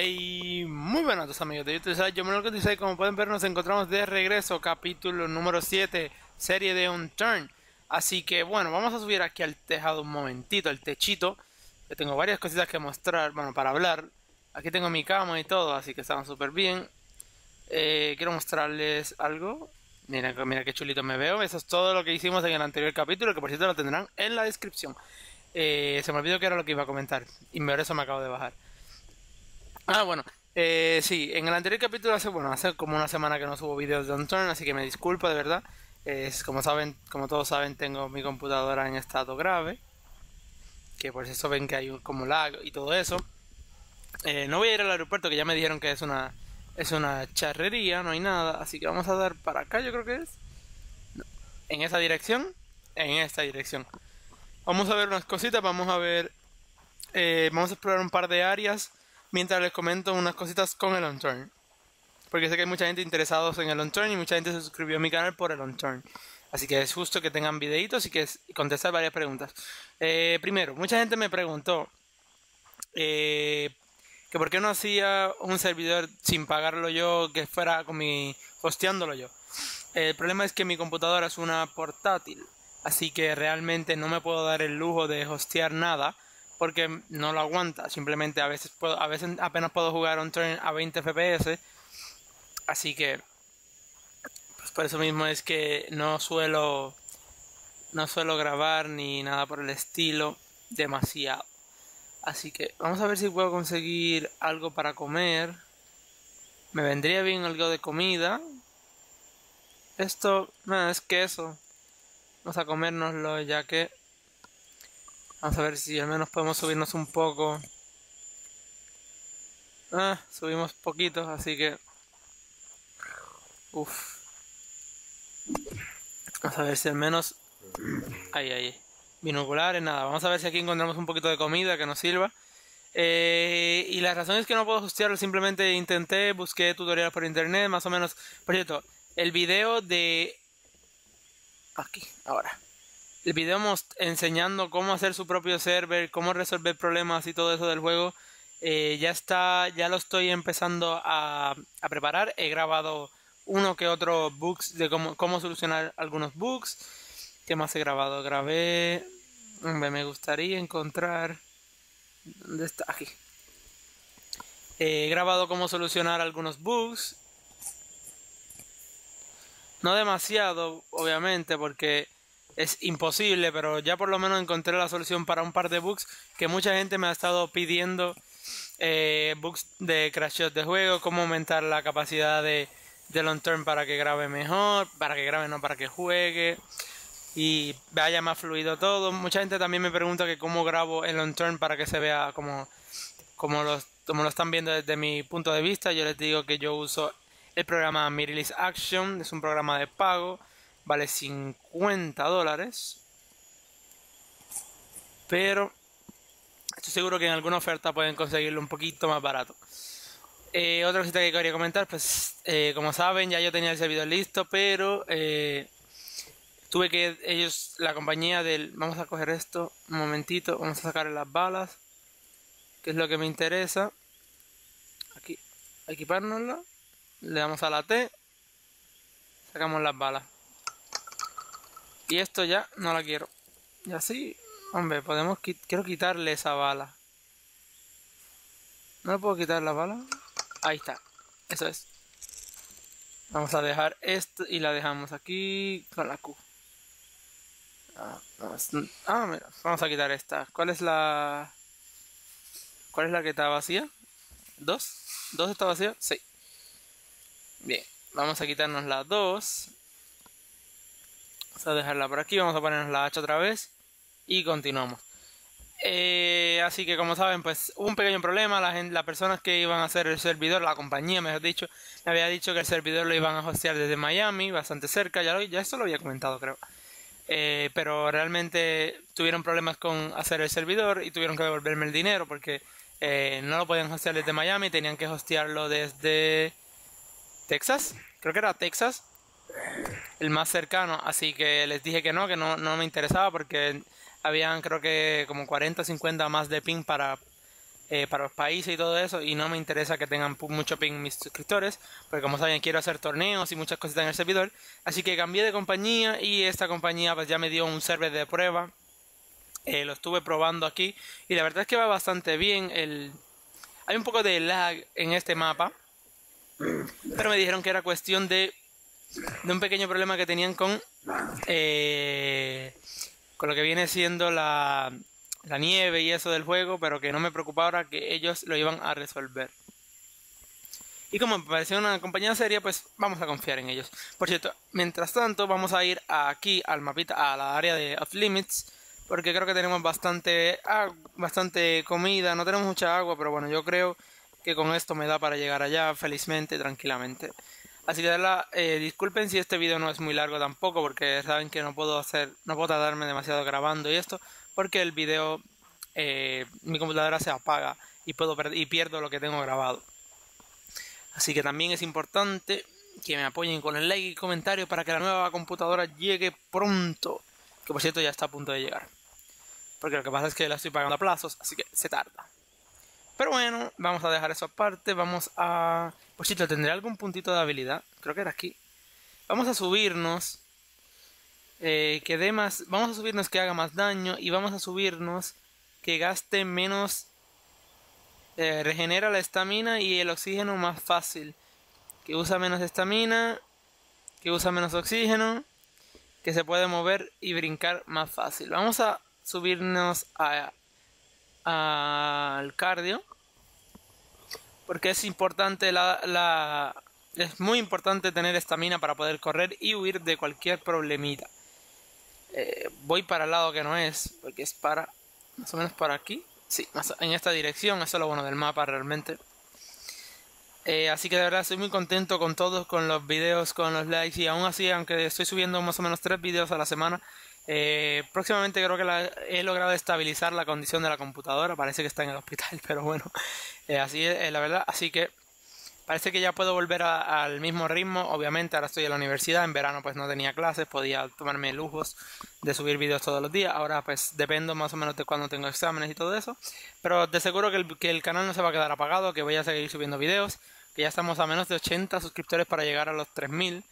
Hey, muy buenas amigos de YouTube, yo me lo como pueden ver nos encontramos de regreso, capítulo número 7, serie de Un Turn. Así que bueno, vamos a subir aquí al tejado un momentito, el techito, que tengo varias cositas que mostrar, bueno, para hablar. Aquí tengo mi cama y todo, así que estamos súper bien. Eh, quiero mostrarles algo. Mira, mira qué chulito me veo. Eso es todo lo que hicimos en el anterior capítulo, que por cierto lo tendrán en la descripción. Eh, se me olvidó que era lo que iba a comentar, y por eso me acabo de bajar. Ah, bueno. Eh, sí, en el anterior capítulo hace, bueno, hace como una semana que no subo vídeos de Turn, así que me disculpo de verdad. Es, como saben, como todos saben, tengo mi computadora en estado grave. Que por eso ven que hay como lag y todo eso. Eh, no voy a ir al aeropuerto, que ya me dijeron que es una es una charrería, no hay nada. Así que vamos a dar para acá, yo creo que es. En esa dirección. En esta dirección. Vamos a ver unas cositas, vamos a ver... Eh, vamos a explorar un par de áreas mientras les comento unas cositas con el on-turn. Porque sé que hay mucha gente interesada en el on-turn y mucha gente se suscribió a mi canal por el on-turn. Así que es justo que tengan videitos y que contestar varias preguntas. Eh, primero, mucha gente me preguntó eh, que por qué no hacía un servidor sin pagarlo yo, que fuera con mi hosteándolo yo. El problema es que mi computadora es una portátil, así que realmente no me puedo dar el lujo de hostear nada porque no lo aguanta. Simplemente a veces puedo, a veces apenas puedo jugar un turn a 20 FPS. Así que pues por eso mismo es que no suelo no suelo grabar ni nada por el estilo demasiado. Así que vamos a ver si puedo conseguir algo para comer. Me vendría bien algo de comida. Esto no es queso. Vamos a comérnoslo ya que Vamos a ver si al menos podemos subirnos un poco. Ah, subimos poquito, así que... Uf. Vamos a ver si al menos... Ahí, ahí. Binoculares, nada. Vamos a ver si aquí encontramos un poquito de comida que nos sirva. Eh, y la razón es que no puedo hostearlo, simplemente intenté, busqué tutoriales por internet, más o menos. Por cierto, el video de... Aquí, ahora el video enseñando cómo hacer su propio server, cómo resolver problemas y todo eso del juego. Eh, ya está, ya lo estoy empezando a, preparar. He grabado uno que otro bugs de cómo, cómo solucionar algunos bugs. ¿Qué más he grabado? Grabé. Me gustaría encontrar. ¿Dónde está? Aquí. He grabado cómo solucionar algunos bugs. No demasiado, obviamente, porque es imposible, pero ya por lo menos encontré la solución para un par de bugs que mucha gente me ha estado pidiendo. Eh, bugs de crash de juego, cómo aumentar la capacidad de, de long term para que grabe mejor, para que grabe no para que juegue y vaya más fluido todo. Mucha gente también me pregunta que cómo grabo el long term para que se vea como, como, los, como lo están viendo desde mi punto de vista. Yo les digo que yo uso el programa Mirilis Action, es un programa de pago vale 50 dólares. Pero estoy seguro que en alguna oferta pueden conseguirlo un poquito más barato. Eh, otra cosita que quería comentar, pues eh, como saben ya yo tenía el servidor listo, pero eh, tuve que ellos, la compañía del... Vamos a coger esto un momentito, vamos a sacar las balas, que es lo que me interesa. Aquí, equipárnoslo, le damos a la T, sacamos las balas. Y esto ya no la quiero. Y así, hombre, podemos... Quiero quitarle esa bala. ¿No le puedo quitar la bala? Ahí está. Eso es. Vamos a dejar esto y la dejamos aquí con la Q. Ah, ah, mira, vamos a quitar esta. ¿Cuál es la... ¿Cuál es la que está vacía? ¿Dos? ¿Dos está vacía? Sí. Bien, vamos a quitarnos las dos. Vamos a dejarla por aquí, vamos a ponernos la hacha otra vez y continuamos. Eh, así que como saben, pues hubo un pequeño problema. La las personas que iban a hacer el servidor, la compañía mejor dicho, me había dicho que el servidor lo iban a hostear desde Miami, bastante cerca. Ya, ya esto lo había comentado, creo. Eh, pero realmente tuvieron problemas con hacer el servidor y tuvieron que devolverme el dinero porque eh, no lo podían hostear desde Miami, tenían que hostearlo desde Texas. Creo que era Texas el más cercano, así que les dije que no, que no, no me interesaba porque habían creo que como 40 50 más de ping para, eh, para los países y todo eso. Y no me interesa que tengan mucho ping mis suscriptores, porque como saben quiero hacer torneos y muchas cositas en el servidor. Así que cambié de compañía y esta compañía pues ya me dio un server de prueba. Eh, lo estuve probando aquí y la verdad es que va bastante bien. El... Hay un poco de lag en este mapa, pero me dijeron que era cuestión de, de un pequeño problema que tenían con, eh, con lo que viene siendo la, la nieve y eso del juego, pero que no me preocupaba que ellos lo iban a resolver. Y como me pareció una compañía seria, pues vamos a confiar en ellos. Por cierto, mientras tanto, vamos a ir aquí al mapita, a la área de Off Limits, porque creo que tenemos bastante, bastante comida, no tenemos mucha agua, pero bueno, yo creo que con esto me da para llegar allá felizmente, tranquilamente. Así que eh, disculpen si este video no es muy largo tampoco, porque saben que no puedo hacer, no puedo tardarme demasiado grabando y esto, porque el video, eh, mi computadora se apaga y, puedo y pierdo lo que tengo grabado. Así que también es importante que me apoyen con el like y comentario para que la nueva computadora llegue pronto. Que por cierto ya está a punto de llegar. Porque lo que pasa es que la estoy pagando a plazos, así que se tarda. Pero bueno, vamos a dejar eso aparte. Vamos a... Por cierto, ¿tendré algún puntito de habilidad? Creo que era aquí. Vamos a subirnos eh, que dé más, vamos a subirnos que haga más daño y vamos a subirnos que gaste menos, eh, regenera la estamina y el oxígeno más fácil, que usa menos estamina, que usa menos oxígeno, que se puede mover y brincar más fácil. Vamos a subirnos a al cardio porque es importante la, la es muy importante tener estamina para poder correr y huir de cualquier problemita. Eh, voy para el lado que no es, porque es para, más o menos para aquí. Sí, en esta dirección, eso es lo bueno del mapa realmente. Eh, así que de verdad estoy muy contento con todos, con los videos, con los likes y aún así, aunque estoy subiendo más o menos tres videos a la semana, eh, próximamente creo que he logrado estabilizar la condición de la computadora, parece que está en el hospital, pero bueno, así es la verdad, así que Parece que ya puedo volver al mismo ritmo. Obviamente ahora estoy en la universidad. En verano pues no tenía clases. Podía tomarme lujos de subir vídeos todos los días. Ahora pues dependo más o menos de cuando tengo exámenes y todo eso. Pero de seguro que el, que el canal no se va a quedar apagado. Que voy a seguir subiendo vídeos. Que ya estamos a menos de 80 suscriptores para llegar a los 3000.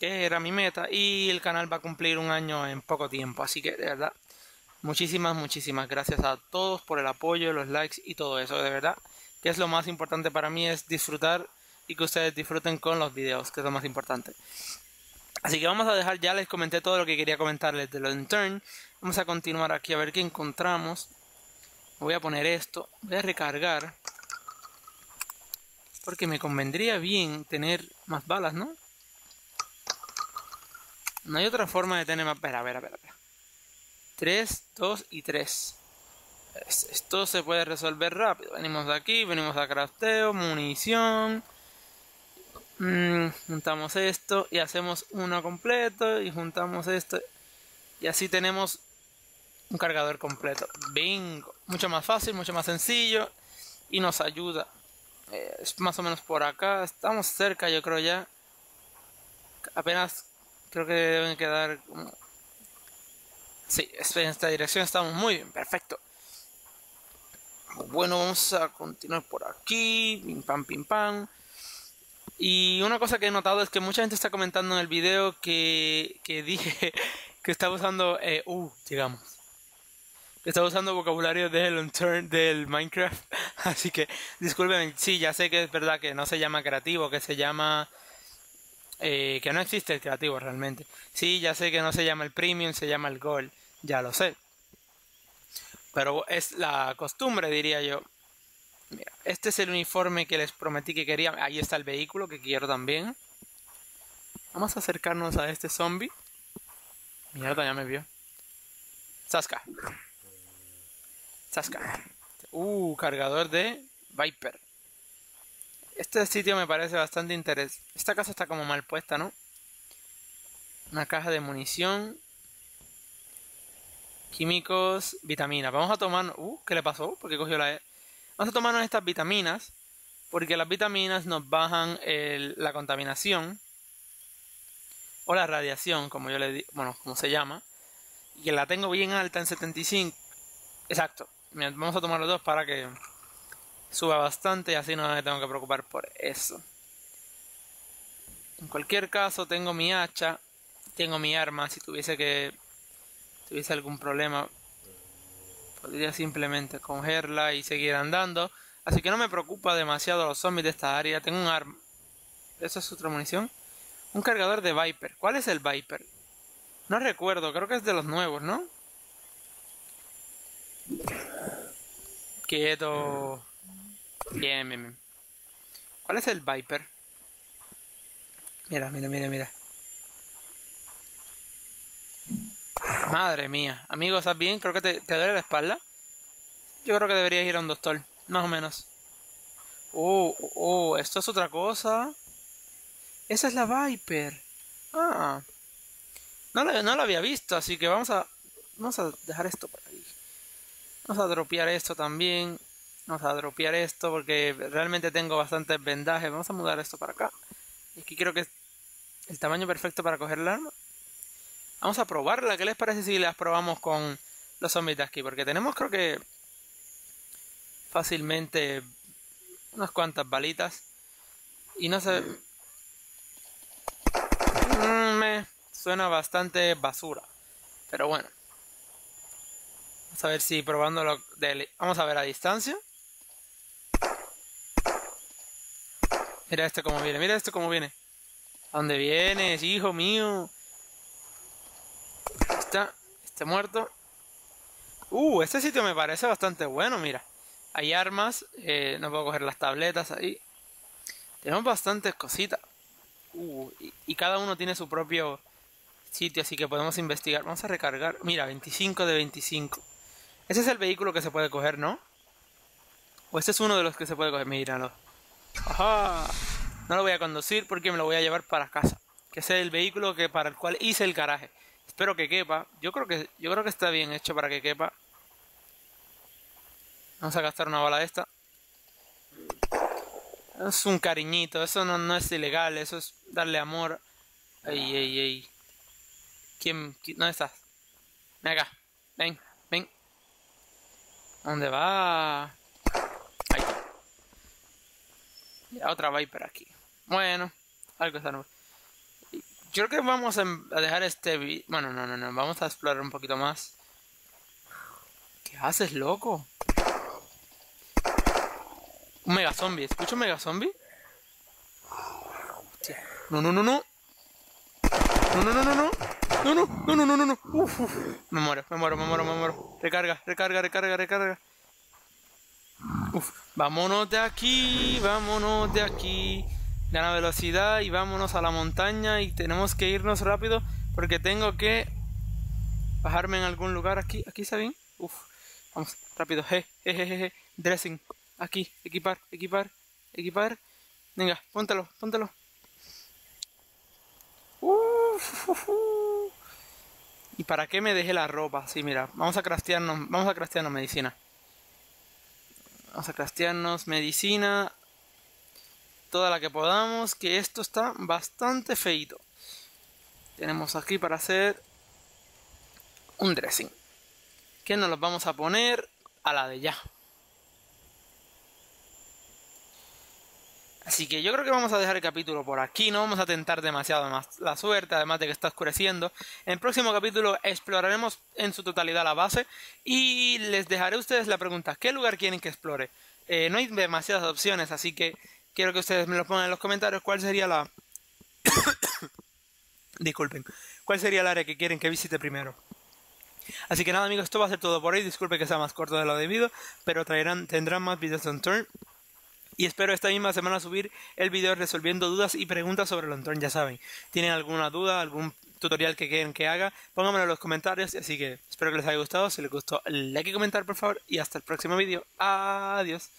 Que era mi meta. Y el canal va a cumplir un año en poco tiempo. Así que de verdad. Muchísimas, muchísimas gracias a todos por el apoyo, los likes y todo eso. De verdad que es lo más importante para mí, es disfrutar y que ustedes disfruten con los videos, que es lo más importante. Así que vamos a dejar, ya les comenté todo lo que quería comentarles de los intern. Vamos a continuar aquí a ver qué encontramos. Voy a poner esto, voy a recargar. Porque me convendría bien tener más balas, ¿no? No hay otra forma de tener más... Espera, a ver, a ver, a ver. 3, 2 y 3. Esto se puede resolver rápido. Venimos de aquí, venimos a crafteo, munición. Mm, juntamos esto y hacemos uno completo y juntamos esto. Y así tenemos un cargador completo. Bingo. Mucho más fácil, mucho más sencillo. Y nos ayuda. Eh, es más o menos por acá. Estamos cerca, yo creo ya. Apenas creo que deben quedar... Sí, en esta dirección estamos muy bien. Perfecto. Bueno, vamos a continuar por aquí. Pim pam, pim pam. Y una cosa que he notado es que mucha gente está comentando en el video que, que dije que estaba usando. Eh, uh, llegamos. Que estaba usando vocabulario del, del Minecraft. Así que disculpen, sí, ya sé que es verdad que no se llama creativo, que se llama. Eh, que no existe el creativo realmente. Sí, ya sé que no se llama el premium, se llama el gold. Ya lo sé. Pero es la costumbre, diría yo. Mira, este es el uniforme que les prometí que quería. Ahí está el vehículo que quiero también. Vamos a acercarnos a este zombie. Mierda, ya me vio. Saska. Saska. Uh, cargador de Viper. Este sitio me parece bastante interesante. Esta casa está como mal puesta, ¿no? Una caja de munición. Químicos, vitaminas. Vamos a tomar... Uh, ¿qué le pasó? ¿Por qué cogió la E? Vamos a tomarnos estas vitaminas. Porque las vitaminas nos bajan la contaminación. O la radiación, como yo le digo. Bueno, como se llama. Y que la tengo bien alta en 75. Exacto. Vamos a tomar los dos para que... suba bastante y así no me tengo que preocupar por eso. En cualquier caso, tengo mi hacha, tengo mi arma. Si tuviese que tuviese algún problema, podría simplemente cogerla y seguir andando. Así que no me preocupa demasiado los zombies de esta área. Tengo un arma. ¿Eso es otra munición? Un cargador de Viper. ¿Cuál es el Viper? No recuerdo, creo que es de los nuevos, ¿no? Quieto. Bien, bien, bien. ¿Cuál es el Viper? Mira, mira, mira, mira. Madre mía. Amigo, ¿estás bien? Creo que te, te duele la espalda. Yo creo que deberías ir a un doctor. Más o menos. Oh, oh, esto es otra cosa. Esa es la Viper. Ah. No la, no la había visto, así que vamos a... Vamos a dejar esto por ahí. Vamos a dropear esto también. Vamos a dropear esto porque realmente tengo bastantes vendajes. Vamos a mudar esto para acá. Y aquí creo que es el tamaño perfecto para coger el arma. Vamos a probarla. ¿Qué les parece si las probamos con los zombies de aquí? Porque tenemos creo que fácilmente unas cuantas balitas. Y no sé... Mm, me suena bastante basura. Pero bueno. Vamos a ver si probándolo... De... Vamos a ver a distancia. Mira este como viene, mira este como viene. ¿A dónde vienes, hijo mío? Está, está muerto. Uh, este sitio me parece bastante bueno, mira. Hay armas, eh, no puedo coger las tabletas ahí. Tenemos bastantes cositas. Uh, y, y, cada uno tiene su propio sitio, así que podemos investigar. Vamos a recargar. Mira, 25 de 25. Ese es el vehículo que se puede coger, ¿no? O este es uno de los que se puede coger. Míralo. No lo voy a conducir porque me lo voy a llevar para casa. Que es el vehículo que para el cual hice el garaje. Espero que quepa. Yo creo que yo creo que está bien hecho para que quepa. Vamos a gastar una bala de esta. Es un cariñito, eso no, no es ilegal, eso es darle amor. Ey, ey, ey. ¿Quién, quién dónde estás? Ven acá, ven, ven. ¿Dónde va? Otra Viper aquí. Bueno, algo está nuevo. Yo creo que vamos a dejar este Bueno, no, no, no. Vamos a explorar un poquito más. ¿Qué haces, loco? Un mega zombie. ¿Escucho un mega zombie? No, no, no, no. No, no, no, no, no. No, no, no, no, no, no, no. Uf, uf. Me muero, me muero, me muero, me muero. Recarga, recarga, recarga, recarga. Uf, vámonos de aquí, vámonos de aquí. Gana velocidad y vámonos a la montaña y tenemos que irnos rápido porque tengo que bajarme en algún lugar aquí. Aquí está bien. Uf, vamos, rápido. Je, je, je. Dressing. Aquí, equipar, equipar, equipar. Venga, póntelo, póntelo. Uf, uf, uf. ¿Y para qué me dejé la ropa? Sí, mira, vamos a craftearnos, vamos a craftearnos medicina. Vamos a craftearnos medicina. Toda la que podamos. Que esto está bastante feito. Tenemos aquí para hacer un dressing. Que nos lo vamos a poner a la de ya. Así que yo creo que vamos a dejar el capítulo por aquí, no vamos a tentar demasiado más la suerte, además de que está oscureciendo. En el próximo capítulo exploraremos en su totalidad la base y les dejaré a ustedes la pregunta, ¿qué lugar quieren que explore? Eh, no hay demasiadas opciones, así que quiero que ustedes me lo pongan en los comentarios cuál sería la... Disculpen, cuál sería el área que quieren que visite primero. Así que nada amigos, esto va a ser todo por hoy, disculpe que sea más corto de lo debido, pero traerán, tendrán más videos en turn. Y espero esta misma semana subir el video resolviendo dudas y preguntas sobre el Ontron, ya saben. ¿Tienen alguna duda, algún tutorial que quieren que haga? Pónganmelo en los comentarios, así que espero que les haya gustado. Si les gustó, like y comentar por favor. Y hasta el próximo vídeo. Adiós.